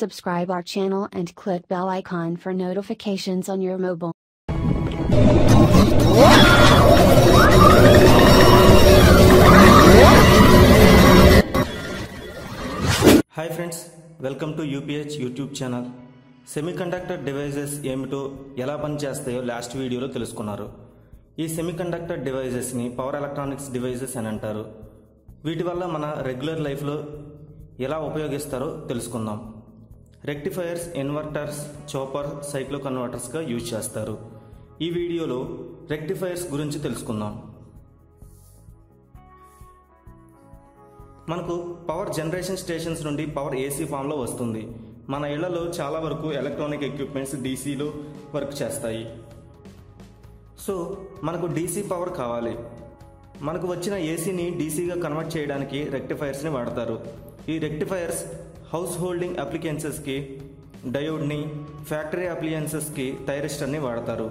Subscribe our channel and click bell icon for notifications on your mobile. Hi friends welcome to UPH YouTube channel semiconductor devices ఏమిటో ఎలా పనిచేస్తాయో last వీడియోలో తెలుసుకున్నారు. ఈ semiconductor డివైజెస్ని power electronics devices అని అంటారు. వీటి వల్ల మన రెగ్యులర్ లైఫ్లో ఎలా ఉపయోగిస్తారో తెలుసుకుందాం. రెక్టిఫైయర్స్ ఇన్వర్టర్స్ చోపర్ సైక్లో కన్వర్టర్స్గా యూజ్ చేస్తారు. ఈ వీడియోలో రెక్టిఫైయర్స్ గురించి తెలుసుకుందాం. మనకు పవర్ జనరేషన్ స్టేషన్స్ నుండి పవర్ ఏసీ ఫామ్లో వస్తుంది. మన ఇళ్ళలో చాలా వరకు ఎలక్ట్రానిక్ ఎక్విప్మెంట్స్ డీసీలో వర్క్ చేస్తాయి. సో మనకు డీసీ పవర్ కావాలి. మనకు వచ్చిన ఏసీని డీసీగా కన్వర్ట్ చేయడానికి రెక్టిఫైర్స్ని వాడతారు. ఈ రెక్టిఫైర్స్ హౌస్ హోల్డింగ్ అప్లికెన్సెస్కి డయోడ్ని ఫ్యాక్టరీ అప్లియన్సెస్కి థైరిస్టర్ని వాడతారు.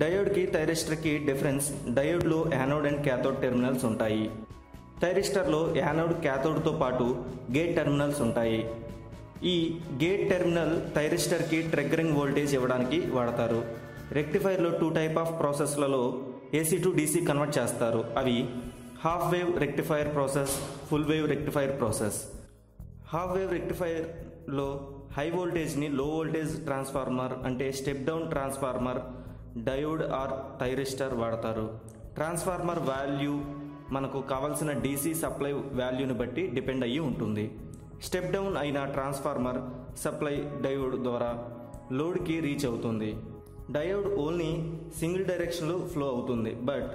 డయోడ్కి థైరిస్టర్కి డిఫరెన్స్ డయోడ్లో యానోడ్ అండ్ క్యాథోడ్ టెర్మినల్స్ ఉంటాయి. థైరిస్టర్లో యానోడ్ క్యాథోడ్తో పాటు గేట్ టెర్మినల్స్ ఉంటాయి. ఈ గేట్ టెర్మినల్ థైరిస్టర్కి ట్రిగ్గరింగ్ వోల్టేజ్ ఇవ్వడానికి వాడతారు. రెక్టిఫైర్లో టూ టైప్ ఆఫ్ ప్రాసెస్లలో ఏసీ టు డీసీ కన్వర్ట్ చేస్తారు. అవి half wave rectifier process full wave rectifier process. Half wave రెక్టిఫైర్లో high వోల్టేజ్ని లో వోల్టేజ్ ట్రాన్స్ఫార్మర్ అంటే step down transformer diode or thyristor వాడతారు. ట్రాన్స్ఫార్మర్ వాల్యూ మనకు కావాల్సిన డీసీ సప్లై వాల్యూని బట్టి డిపెండ్ అయ్యి ఉంటుంది. స్టెప్ డౌన్ అయిన ట్రాన్స్ఫార్మర్ సప్లై డయోడ్ ద్వారా లోడ్కి రీచ్ అవుతుంది. డయోడ్ ఓన్లీ సింగిల్ డైరెక్షన్లో ఫ్లో అవుతుంది బట్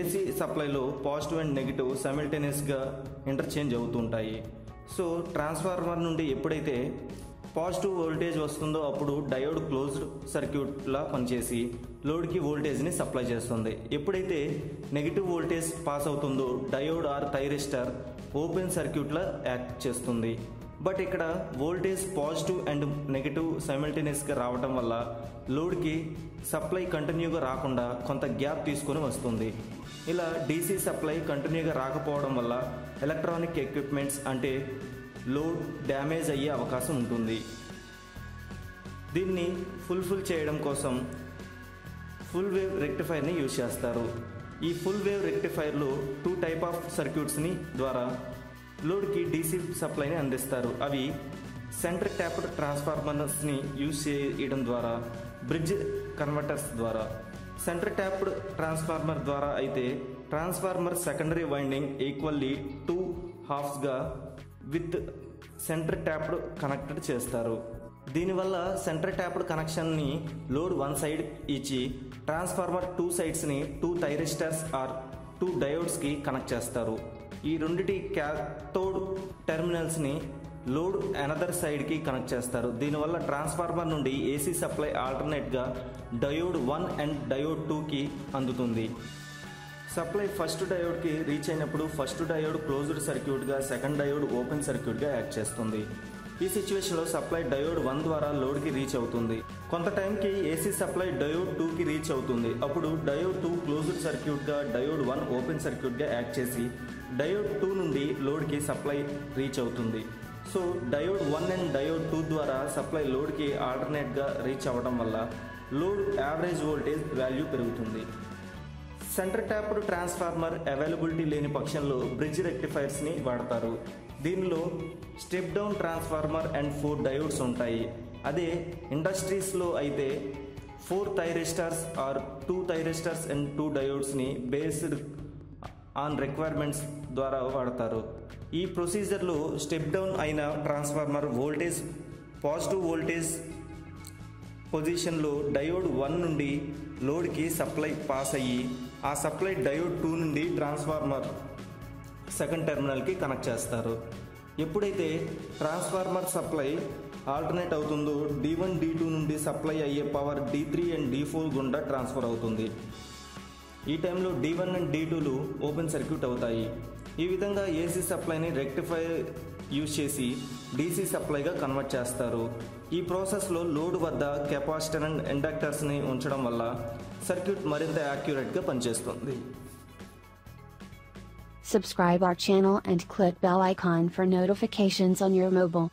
ఏసీ సప్లైలో పాజిటివ్ అండ్ నెగిటివ్ సైమిల్టేనియస్గా ఇంటర్చేంజ్ అవుతుంటాయి. సో ట్రాన్స్ఫార్మర్ నుండి ఎప్పుడైతే పాజిటివ్ వోల్టేజ్ వస్తుందో అప్పుడు డయోడ్ క్లోజ్డ్ సర్క్యూట్లా పనిచేసి లోడ్కి వోల్టేజ్ని సప్లై చేస్తుంది. ఎప్పుడైతే నెగిటివ్ వోల్టేజ్ పాస్ అవుతుందో డయోడ్ ఆర్ థైరిస్టర్ ఓపెన్ సర్క్యూట్లా యాక్ట్ చేస్తుంది. బట్ ఇక్కడ వోల్టేజ్ పాజిటివ్ అండ్ నెగిటివ్ సైమల్టేనియస్గా రావడం వల్ల లోడ్కి సప్లై కంటిన్యూగా రాకుండా కొంత గ్యాప్ తీసుకొని వస్తుంది. ఇలా డీసీ సప్లై కంటిన్యూగా రాకపోవడం వల్ల ఎలక్ట్రానిక్ ఎక్విప్మెంట్స్ అంటే లోడ్ డ్యామేజ్ అయ్యే అవకాశం ఉంటుంది. దీన్ని ఫుల్ఫిల్ చేయడం కోసం ఫుల్ వేవ్ రెక్టిఫైర్ని యూజ్ చేస్తారు. ఈ ఫుల్ వేవ్ రెక్టిఫైర్లు టూ టైప్ ఆఫ్ సర్క్యూట్స్ని ద్వారా లోడ్కి డీసీ సప్లైని అందిస్తారు. అవి సెంటర్ ట్యాప్డ్ ట్రాన్స్ఫార్మర్స్ని యూజ్ చేయడం ద్వారా బ్రిడ్జ్ కన్వర్టర్స్ ద్వారా. సెంటర్ ట్యాప్డ్ ట్రాన్స్ఫార్మర్ ద్వారా అయితే transformer secondary winding equally two హాఫ్స్గా with centre tapped connected చేస్తారు. దీనివల్ల సెంటర్ ట్యాప్డ్ కనెక్షన్ని లోడ్ వన్ సైడ్ ఇచ్చి ట్రాన్స్ఫార్మర్ టూ సైడ్స్ని టూ థైరిస్టర్స్ ఆర్ టూ డయోడ్స్కి కనెక్ట్ చేస్తారు. ఈ రెండిటి క్యాథోడ్ టెర్మినల్స్ని లోడ్ అనదర్ సైడ్కి కనెక్ట్ చేస్తారు. దీనివల్ల ట్రాన్స్ఫార్మర్ నుండి ఏసీ సప్లై ఆల్టర్నేట్గా డయోడ్ వన్ అండ్ డయోడ్ టూకి అందుతుంది. సప్లై ఫస్ట్ డయోడ్కి రీచ్ అయినప్పుడు ఫస్ట్ డయోడ్ క్లోజ్డ్ సర్క్యూట్గా సెకండ్ డయోడ్ ఓపెన్ సర్క్యూట్గా యాక్ట్ చేస్తుంది. ఈ సిచ్యువేషన్లో సప్లై డయోడ్ వన్ ద్వారా లోడ్కి రీచ్ అవుతుంది. కొంత టైంకి ఏసీ సప్లై డయోడ్ టూకి రీచ్ అవుతుంది. అప్పుడు డయోడ్ టూ క్లోజ్డ్ సర్క్యూట్గా డయోడ్ వన్ ఓపెన్ సర్క్యూట్గా యాక్ట్ చేసి డయోడ్ టూ నుండి లోడ్కి సప్లై రీచ్ అవుతుంది. So diode one and diode two ద్వారా సప్లై లోడ్కి ఆల్టర్నేట్గా రీచ్ అవ్వడం వల్ల లోడ్ యావరేజ్ వోల్టేజ్ వాల్యూ పెరుగుతుంది. సెంటర్ ట్యాప్డ్ ట్రాన్స్ఫార్మర్ అవైలబిలిటీ లేని పక్షంలో బ్రిడ్జ్ రెక్టిఫైర్స్ని వాడతారు. దీనిలో step down transformer and four diodes ఉంటాయి. అదే ఇండస్ట్రీస్లో అయితే four thyristors or two thyristors and two డయోడ్స్ని based on requirements ద్వారా వాడతారు. ఈ ప్రొసీజర్లో స్టెప్ డౌన్ అయిన ట్రాన్స్ఫార్మర్ వోల్టేజ్ పాజిటివ్ వోల్టేజ్ పొజిషన్లో డయోడ్ వన్ నుండి లోడ్కి సప్లై పాస్ అయ్యి ఆ సప్లై డయోడ్ టూ నుండి ట్రాన్స్ఫార్మర్ సెకండ్ టెర్మినల్కి కనెక్ట్ చేస్తారు. ఎప్పుడైతే ట్రాన్స్ఫార్మర్ సప్లై ఆల్టర్నేట్ అవుతుందో డి వన్ డి టూ నుండి సప్లై అయ్యే power D three and D four గుండా ట్రాన్స్ఫర్ అవుతుంది. ఈ టైంలో డి వన్ అండ్ డి టూలు ఓపెన్ సర్క్యూట్ అవుతాయి. ఈ విధంగా ఏసీ సప్లైని రెక్టిఫై యూజ్ చేసి డీసీ సప్లైగా కన్వర్ట్ చేస్తారు. ఈ ప్రాసెస్లో లోడ్ వద్ద కెపాసిటర్ అండ్ ఇండక్టర్స్ని ఉంచడం వల్ల సర్క్యూట్ మరింత యాక్యురేట్గా పనిచేస్తుంది. Subscribe our channel and click bell icon for notifications on your mobile.